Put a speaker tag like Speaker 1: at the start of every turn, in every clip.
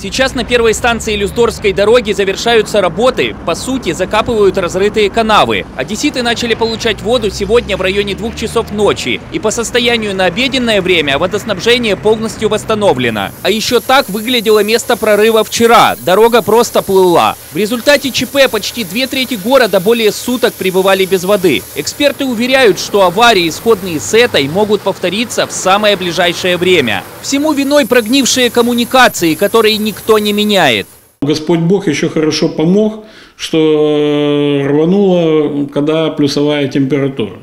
Speaker 1: Сейчас на первой станции Люздорской дороги завершаются работы. По сути, закапывают разрытые канавы. Одесситы начали получать воду сегодня в районе двух часов ночи. И по состоянию на обеденное время водоснабжение полностью восстановлено. А еще так выглядело место прорыва вчера. Дорога просто плыла. В результате ЧП почти две трети города более суток пребывали без воды. Эксперты уверяют, что аварии, исходные с этой, могут повториться в самое ближайшее время. Всему виной прогнившие коммуникации, которые никто не меняет.
Speaker 2: Господь Бог еще хорошо помог, что рвануло, когда плюсовая температура.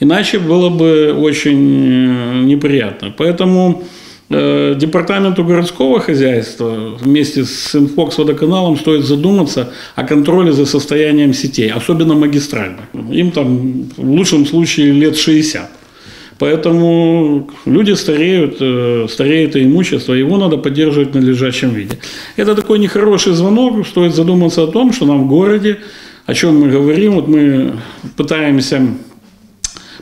Speaker 2: Иначе было бы очень неприятно. Поэтому э, департаменту городского хозяйства вместе с Инфокс водоканалом стоит задуматься о контроле за состоянием сетей, особенно магистральных. Им там в лучшем случае лет 60. Поэтому люди стареют, э, стареет и имущество, его надо поддерживать в надлежащем виде. Это такой нехороший звонок, стоит задуматься о том, что нам в городе, о чем мы говорим, вот мы пытаемся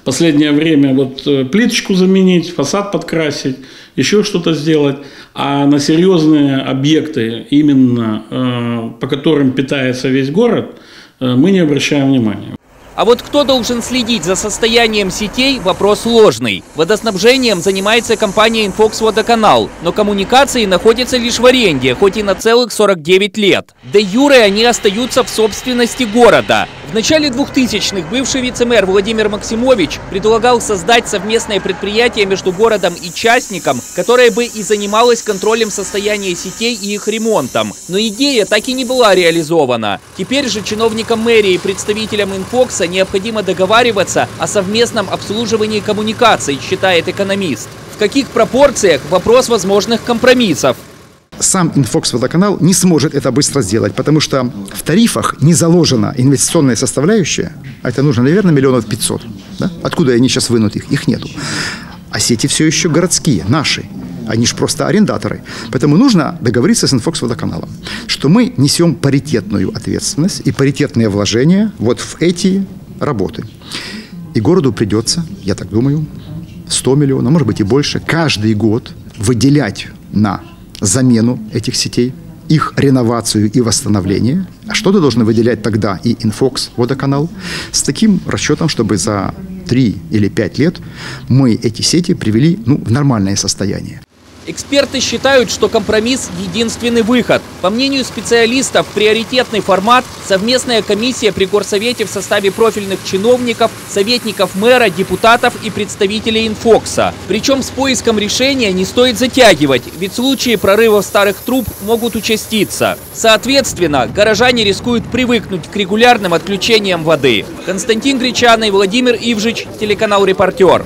Speaker 2: последнее время вот э, плиточку заменить, фасад подкрасить, еще что-то сделать, а на серьезные объекты, именно э, по которым питается весь город, мы не обращаем внимания.
Speaker 1: А вот кто должен следить за состоянием сетей – вопрос сложный. Водоснабжением занимается компания Infox Водоканал, но коммуникации находятся лишь в аренде, хоть и на целых 49 лет. Де юре они остаются в собственности города. В начале 2000-х бывший вице-мэр Владимир Максимович предлагал создать совместное предприятие между городом и частником, которое бы и занималось контролем состояния сетей и их ремонтом. Но идея так и не была реализована. Теперь же чиновникам мэрии и представителям Инфокса необходимо договариваться о совместном обслуживании коммуникаций, считает экономист. В каких пропорциях – вопрос возможных компромиссов
Speaker 3: сам Инфокс водоканал не сможет это быстро сделать, потому что в тарифах не заложена инвестиционная составляющая, а это нужно, наверное, миллионов пятьсот. Да? Откуда они сейчас вынут их? Их нету. А сети все еще городские, наши. Они же просто арендаторы. Поэтому нужно договориться с Инфокс водоканалом, что мы несем паритетную ответственность и паритетные вложения вот в эти работы. И городу придется, я так думаю, 100 миллионов, может быть и больше, каждый год выделять на замену этих сетей, их реновацию и восстановление. А что-то должны выделять тогда и Инфокс, водоканал, с таким расчетом, чтобы за 3 или 5 лет мы эти сети привели ну, в нормальное состояние.
Speaker 1: Эксперты считают, что компромисс – единственный выход. По мнению специалистов, приоритетный формат – совместная комиссия при горсовете в составе профильных чиновников, советников мэра, депутатов и представителей инфокса. Причем с поиском решения не стоит затягивать, ведь случаи прорывов старых труб могут участиться. Соответственно, горожане рискуют привыкнуть к регулярным отключениям воды. Константин Гречаный, Владимир Ивжич, телеканал «Репортер».